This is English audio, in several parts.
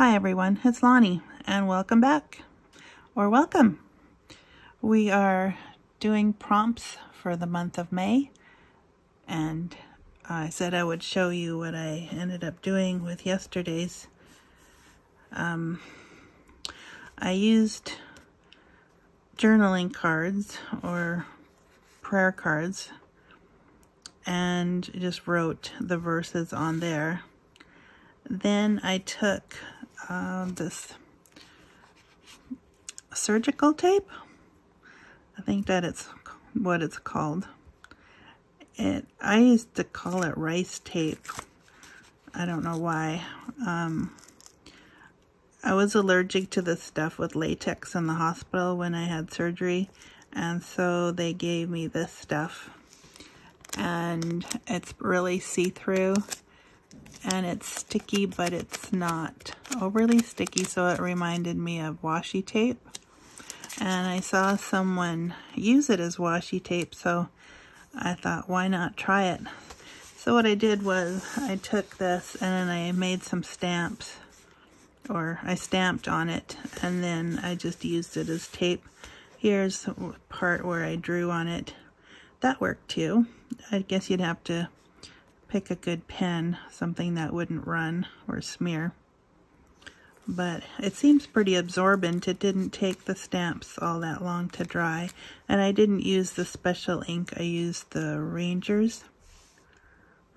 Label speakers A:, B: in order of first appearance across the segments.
A: Hi everyone, it's Lonnie and welcome back or welcome. We are doing prompts for the month of May and I said I would show you what I ended up doing with yesterday's. Um, I used journaling cards or prayer cards and just wrote the verses on there. Then I took uh, this surgical tape. I think that it's what it's called. It I used to call it rice tape. I don't know why. Um, I was allergic to this stuff with latex in the hospital when I had surgery. And so they gave me this stuff. And it's really see-through and it's sticky, but it's not overly sticky, so it reminded me of washi tape. And I saw someone use it as washi tape, so I thought, why not try it? So what I did was I took this and then I made some stamps, or I stamped on it, and then I just used it as tape. Here's part where I drew on it. That worked too. I guess you'd have to pick a good pen, something that wouldn't run or smear. But it seems pretty absorbent. It didn't take the stamps all that long to dry. And I didn't use the special ink. I used the Rangers.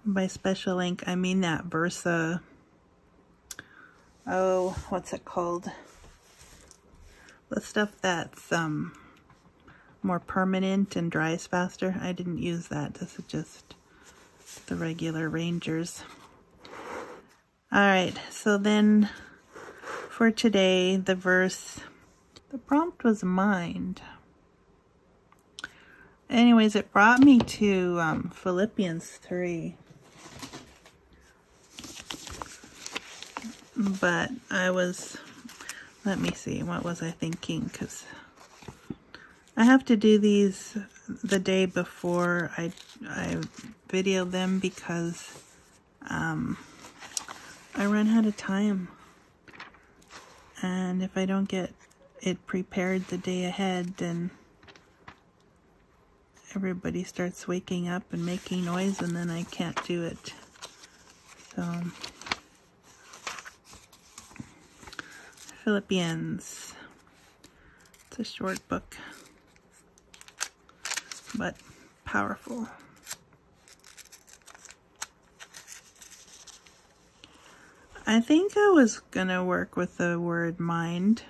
A: By special ink, I mean that Versa... Oh, what's it called? The stuff that's um, more permanent and dries faster. I didn't use that. This is just the regular Rangers. All right, so then for today, the verse, the prompt was mind. Anyways, it brought me to um, Philippians 3. But I was, let me see, what was I thinking? Because I have to do these the day before I, I video them because um, I ran out of time. And if I don't get it prepared the day ahead, then everybody starts waking up and making noise and then I can't do it. So, Philippians. It's a short book, but powerful. I think I was to work with the word mind.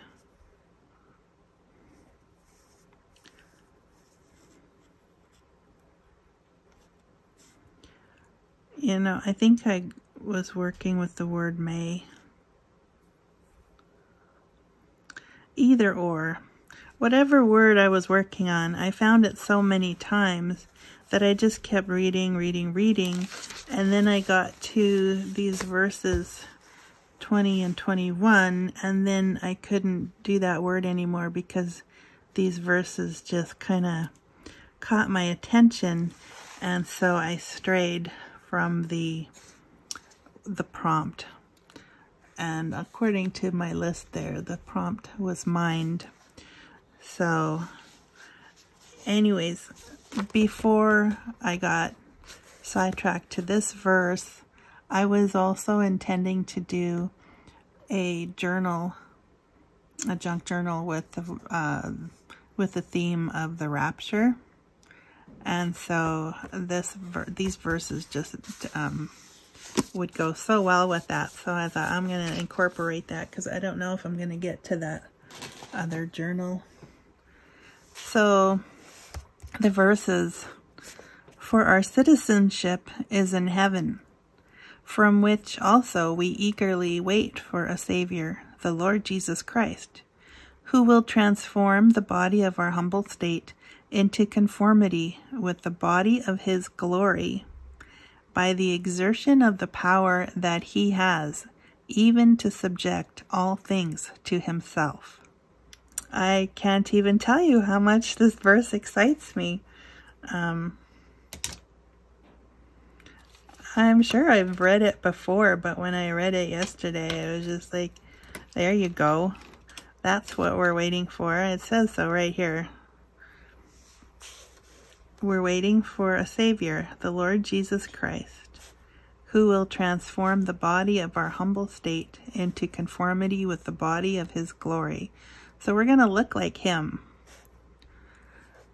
A: You know, I think I was working with the word may. Either or. Whatever word I was working on, I found it so many times that I just kept reading, reading, reading, and then I got to these verses 20 and 21 and then I couldn't do that word anymore because these verses just kind of caught my attention and so I strayed from the the prompt. And according to my list there the prompt was mind so anyways before I got sidetracked to this verse I was also intending to do a journal, a junk journal with the, uh, with the theme of the rapture. And so this these verses just um, would go so well with that. So I thought I'm going to incorporate that because I don't know if I'm going to get to that other journal. So the verses, for our citizenship is in heaven from which also we eagerly wait for a Saviour, the Lord Jesus Christ, who will transform the body of our humble state into conformity with the body of his glory by the exertion of the power that he has, even to subject all things to himself. I can't even tell you how much this verse excites me. Um, I'm sure I've read it before, but when I read it yesterday, I was just like, There you go. That's what we're waiting for. It says so right here. We're waiting for a Savior, the Lord Jesus Christ, who will transform the body of our humble state into conformity with the body of his glory. So we're going to look like him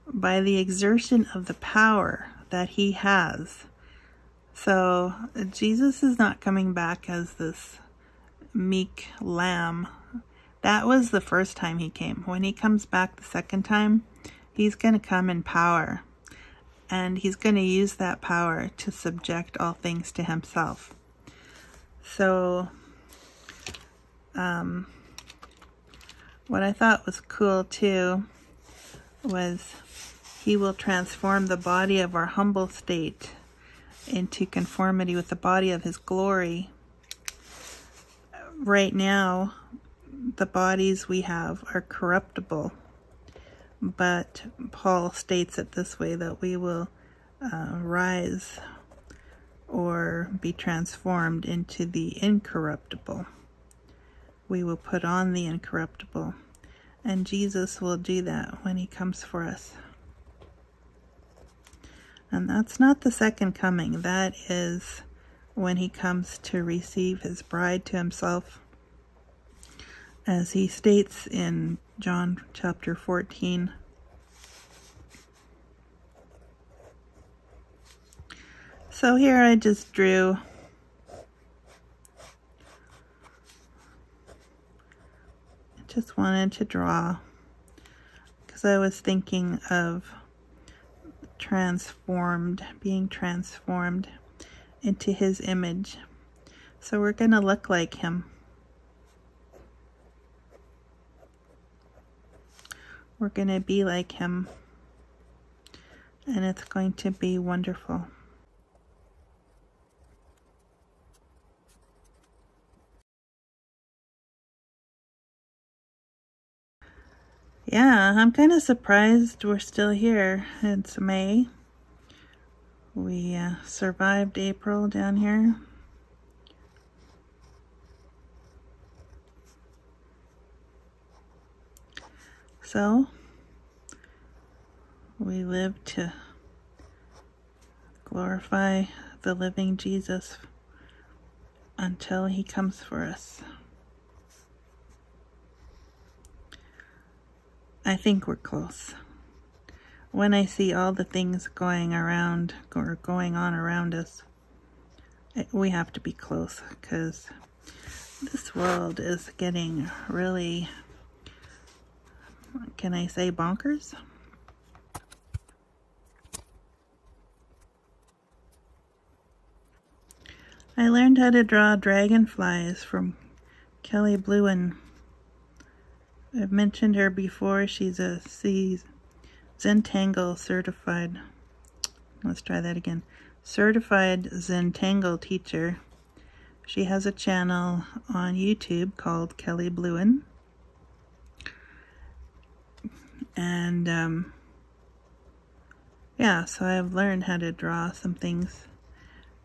A: by the exertion of the power that he has. So Jesus is not coming back as this meek lamb. That was the first time he came. When he comes back the second time, he's going to come in power and he's going to use that power to subject all things to himself. So, um, what I thought was cool too was he will transform the body of our humble state into conformity with the body of his glory. Right now, the bodies we have are corruptible but Paul states it this way that we will uh, rise or be transformed into the incorruptible. We will put on the incorruptible, and Jesus will do that when he comes for us. And that's not the second coming, that is when he comes to receive his bride to himself. As he states in John chapter 14. So here I just drew just wanted to draw because I was thinking of transformed, being transformed into his image. So we're going to look like him. We're going to be like him. And it's going to be wonderful. Yeah, I'm kind of surprised we're still here. It's May. We uh, survived April down here. So, we live to glorify the living Jesus until he comes for us. I think we're close. When I see all the things going around or going on around us, we have to be close because this world is getting really can I say bonkers? I learned how to draw dragonflies from Kelli Blouin. I've mentioned her before. She's a C Zentangle certified. Let's try that again. Certified Zentangle teacher. She has a channel on YouTube called Kelli Blouin and um, yeah, so I've learned how to draw some things,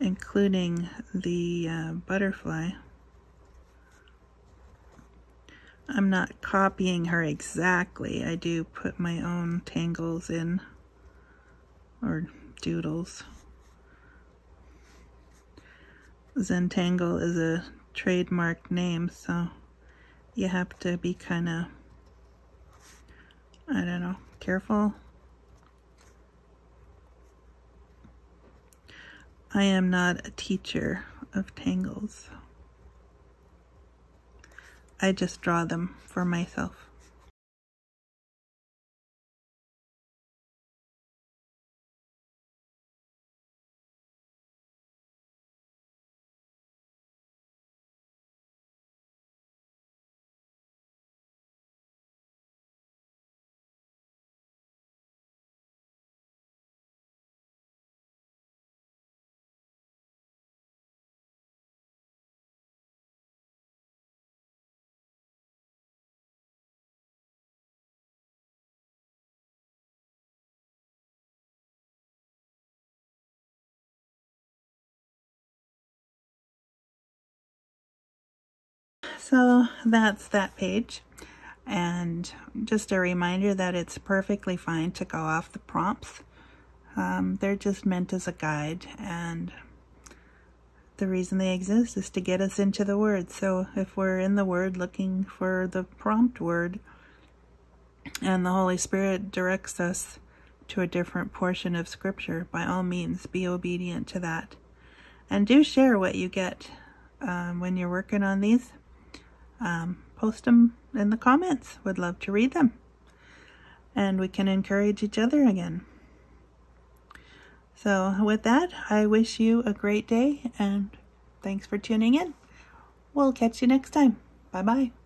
A: including the uh, butterfly. I'm not copying her exactly. I do put my own tangles in, or doodles. Zentangle is a trademark name, so you have to be kind of I don't know, careful. I am not a teacher of tangles. I just draw them for myself. So that's that page. And just a reminder that it's perfectly fine to go off the prompts. Um, they're just meant as a guide and the reason they exist is to get us into the word. So if we're in the word looking for the prompt word and the Holy Spirit directs us to a different portion of scripture, by all means be obedient to that. And do share what you get um, when you're working on these. Um, post them in the comments. Would love to read them. And we can encourage each other again. So with that, I wish you a great day and thanks for tuning in. We'll catch you next time. Bye-bye.